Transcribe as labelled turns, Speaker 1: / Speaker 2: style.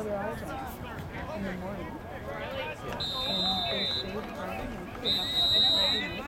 Speaker 1: saw their eyes off in the morning. And they stayed crying and they have